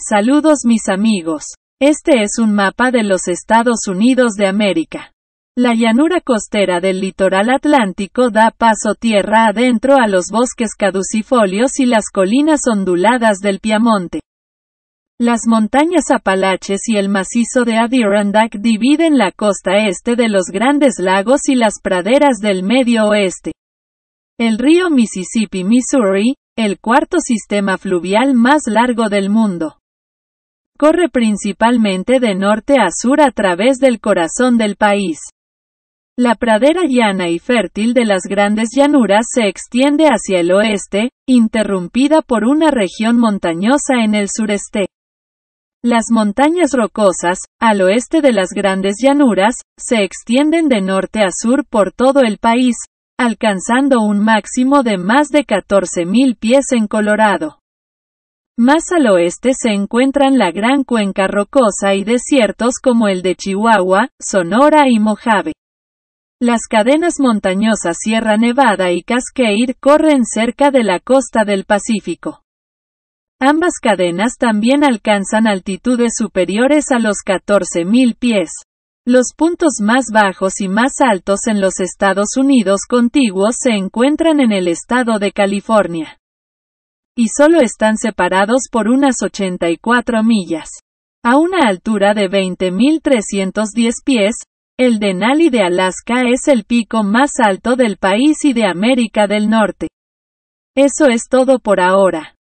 Saludos mis amigos. Este es un mapa de los Estados Unidos de América. La llanura costera del litoral atlántico da paso tierra adentro a los bosques caducifolios y las colinas onduladas del Piamonte. Las montañas Apalaches y el macizo de Adirondack dividen la costa este de los grandes lagos y las praderas del medio oeste. El río Mississippi Missouri, el cuarto sistema fluvial más largo del mundo corre principalmente de norte a sur a través del corazón del país. La pradera llana y fértil de las grandes llanuras se extiende hacia el oeste, interrumpida por una región montañosa en el sureste. Las montañas rocosas, al oeste de las grandes llanuras, se extienden de norte a sur por todo el país, alcanzando un máximo de más de 14.000 pies en Colorado. Más al oeste se encuentran la gran cuenca rocosa y desiertos como el de Chihuahua, Sonora y Mojave. Las cadenas montañosas Sierra Nevada y Cascade corren cerca de la costa del Pacífico. Ambas cadenas también alcanzan altitudes superiores a los 14.000 pies. Los puntos más bajos y más altos en los Estados Unidos contiguos se encuentran en el estado de California y solo están separados por unas 84 millas. A una altura de 20.310 pies, el Denali de Alaska es el pico más alto del país y de América del Norte. Eso es todo por ahora.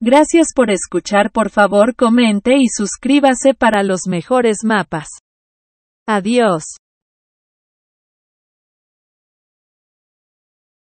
Gracias por escuchar, por favor comente y suscríbase para los mejores mapas. Adiós.